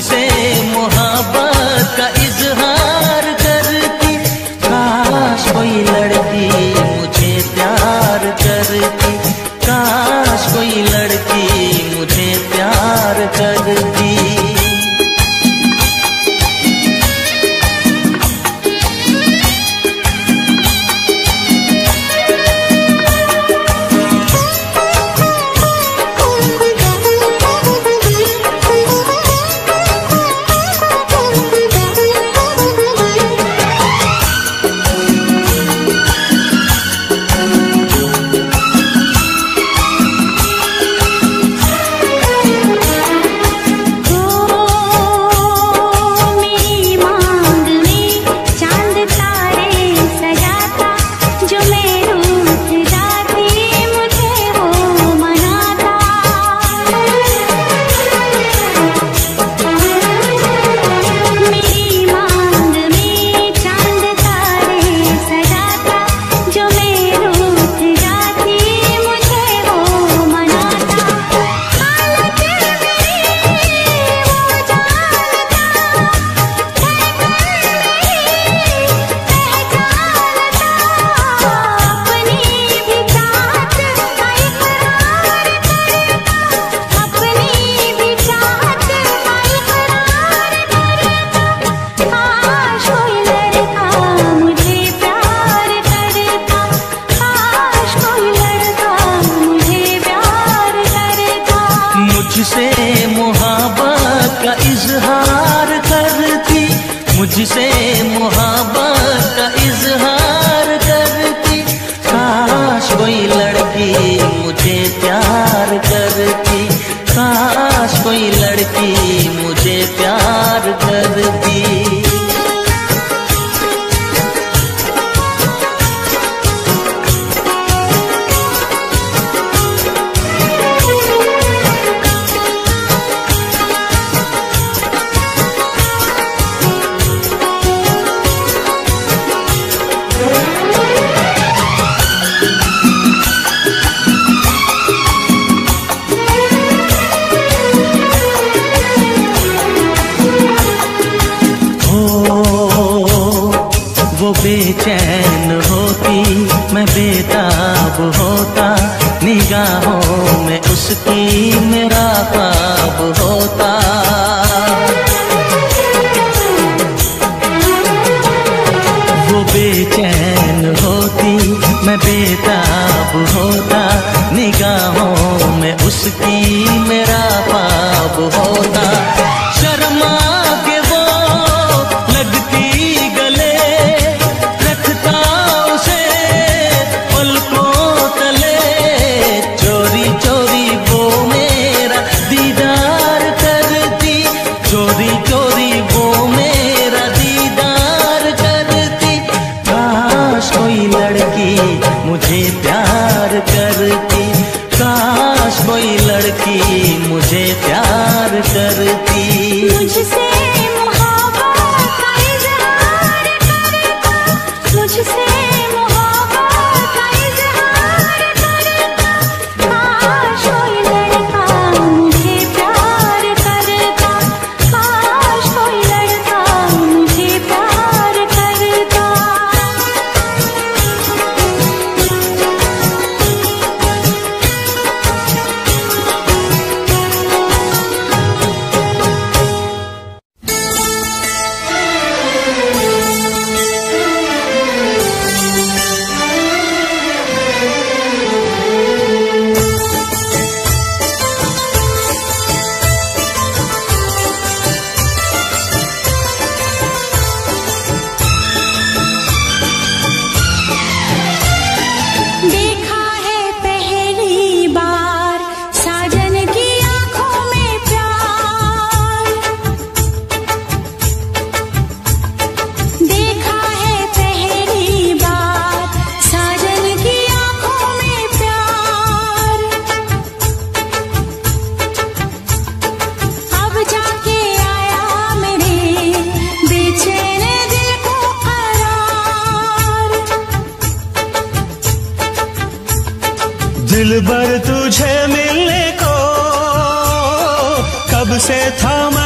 तुझसे मोहब्बत मुझसे मोहब्बत का इजहार करती, मुझसे मोहब्बत का इजहार करती। काश कोई लड़की मुझे प्यार मैं बेताब होता, निगाहों में उसकी मेरा पाप होता। वो बेचैन होती, मैं बेताब होता से थाम